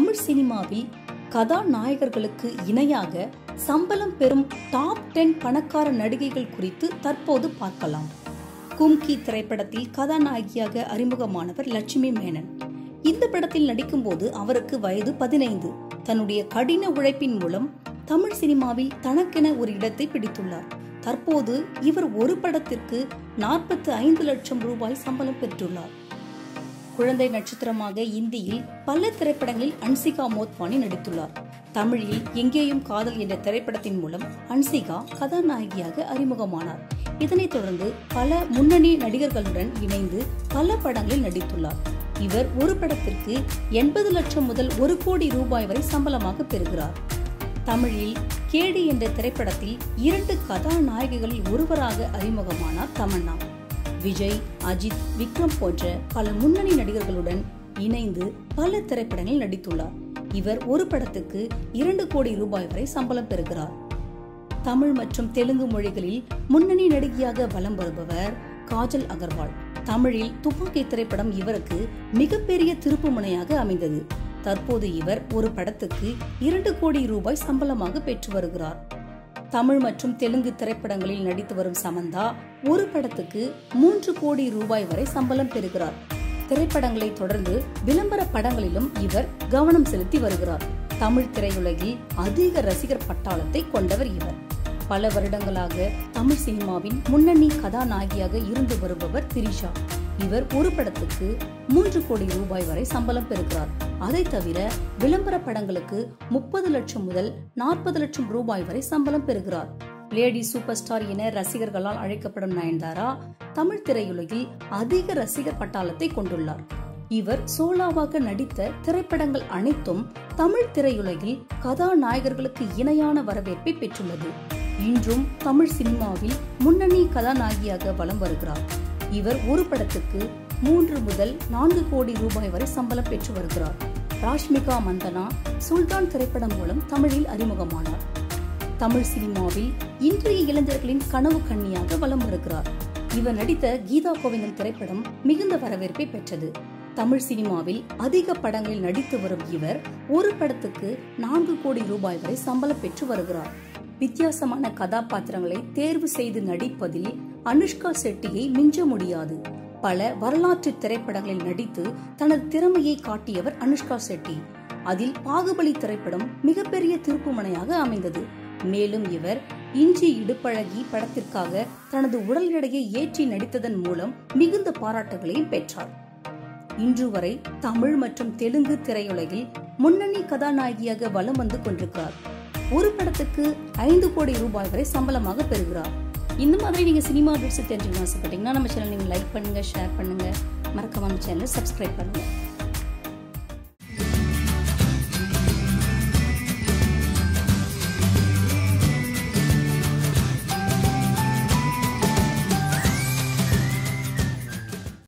தமிழ் சினிமாவில் கதாநாயகர்களுக்கு இணையாக சம்பளம் பெறும் டாப் டென் பணக்கார நடிகைகள் குறித்து தற்போது பார்க்கலாம். கும்கி திரைப்படத்தில் கதாநாயகியாக அறிமுகமானவர் லட்சுமி மேனன். இந்த படத்தில் நடிக்கும்போது அவருக்கு வயது பதினைந்து. தன்னுடைய கடின உழைப்பின் மூலம் தமிழ் சினிமாவில் தனக்கென ஒரு இடத்தை பிடித்துள்ளார். தற்போது இவர் ஒரு படத்திற்கு நாற்பத்தி ஐந்து லட்சம் ரூபாய் சம்பளம் பெற்றுள்ளார். குழந்தை நட்சத்திரமாக இந்தியில் பல திரைப்படங்களில் அன்சிகா மோத்வானி நடித்துள்ளார். தமிழில் எங்கேயும் காதல் என்ற திரைப்படத்தின் மூலம் அன்சிகா கதாநாயகியாக அறிமுகமானார். இதனைத் தொடர்ந்து பல முன்னணி நடிகர்களுடன் இணைந்து பல படங்களில் நடித்துள்ளார். இவர் ஒரு படத்திற்கு எண்பது லட்சம் முதல் ஒரு கோடி ரூபாய் வரை சம்பளமாக பெறுகிறார். தமிழில் கேடி என்ற திரைப்படத்தில் இரண்டு கதாநாயகிகளில் ஒருவராக அறிமுகமானார் தமன்னா. விஜய் அஜித் விக்ரம் போன்ற பல முன்னணி நடிகர்களுடன் இணைந்து பல திரைப்படங்களில் நடித்துள்ளார். இவர் ஒரு படத்துக்கு இரண்டு கோடி ரூபாய் வரை சம்பளம் பெறுகிறார். தமிழ் மற்றும் தெலுங்கு மொழிகளில் முன்னணி நடிகையாக வலம் வருபவர் காஜல் அகர்வால். தமிழில் துப்பாக்கி திரைப்படம் இவருக்கு மிகப்பெரிய திருப்புமுனையாக அமைந்தது. தற்போது இவர் ஒரு படத்துக்கு இரண்டு கோடி ரூபாய் சம்பளமாக பெற்று வருகிறார். தமிழ் மற்றும் தெலுங்கு திரைப்படங்களில் நடித்து வரும் சமந்தா ஒரு படத்துக்கு மூன்று கோடி ரூபாய் வரை சம்பளம் பெறுகிறார். திரைப்படங்களை தொடர்ந்து விளம்பர படங்களிலும் இவர் கவனம் செலுத்தி வருகிறார். தமிழ் திரையுலகில் அதிக ரசிகர் பட்டாளத்தை கொண்டவர் இவர். பல வருடங்களாக தமிழ் சினிமாவின் முன்னணி கதாநாயகியாக இருந்து வருபவர் திரிஷா. இவர் ஒரு படத்துக்கு மூன்று கோடி ரூபாய் வரை சம்பளம் பெறுகிறார். அதை தவிர விளம்பர படங்களுக்கு முப்பது லட்சம் முதல் நாற்பது லட்சம் ரூபாய் வரை சம்பளம் பெறுகிறார். லேடி சூப்பர் ஸ்டார் என ரசிகர்களால் அழைக்கப்படும் நயன்தாரா தமிழ் திரையுலகில் அதிக ரசிகர் பட்டாளத்தை கொண்டுள்ளார். இவர் சோலாவாக நடித்த திரைப்படங்கள் அனைத்தும் தமிழ் திரையுலகில் கதாநாயகர்களுக்கு இணையான வரவேற்பை பெற்றுள்ளது. இன்றும் தமிழ் சினிமாவில் முன்னணி கதாநாயகியாக வலம் வருகிறார். இவர் ஒரு படத்துக்கு மூன்று முதல் நான்கு கோடி ரூபாய் வரை சம்பளம் பெற்று வருகிறார். ராஷ்மிகா மந்தனா சுல்தான் திரைப்படம் மூலம் தமிழில் அறிமுகமானார். தமிழ் சினிமாவில் இன்றைய இளைஞர்களின் கனவு கண்ணியாக வலம் வருகிறார். இவர் நடித்த கீதா கோவிந்தன் திரைப்படம் மிகுந்த வரவேற்பை பெற்றது. தமிழ் சினிமாவில் அதிக படங்களில் நடித்து வரும் இவர் ஒரு படத்துக்கு நான்கு கோடி ரூபாய் வரை சம்பளம் பெற்று வருகிறார். வித்தியாசமான கதாபாத்திரங்களை தேர்வு செய்து நடிப்பதில் அனுஷ்கா செட்டியை மிஞ்ச முடியாது. பல வரலாற்று திரைப்படங்களில் நடித்து தனது திறமையை காட்டியவர் அனுஷ்கா செட்டி. அதில் பாகுபலி திரைப்படம் மிகப்பெரிய திருப்புமனையாக அமைந்தது. மேலும் இவர் இஞ்சி இடுப்பழகி படத்திற்காக தனது உடல் எடையை ஏற்றி நடித்ததன் மூலம் மிகுந்த பாராட்டுகளையும் பெற்றார். இன்று வரை தமிழ் மற்றும் தெலுங்கு திரையுலகில் முன்னணி கதாநாயகியாக வலம் வந்து கொண்டிருக்கிறார். ஒரு படத்துக்கு ஐந்து கோடி ரூபாய் வரை சம்பளமாக பெறுகிறார். இந்த மாதிரி நீங்க சினிமா அப்டேட்ஸ் தெரிஞ்சுக்கணும் ஆசைப்பட்டீங்கன்னா நம்ம சேனல் நீங்க லைக் பண்ணுங்க ஷேர் பண்ணுங்க. மறக்காமல் சேனலை சப்ஸ்கிரைப் பண்ணுங்க.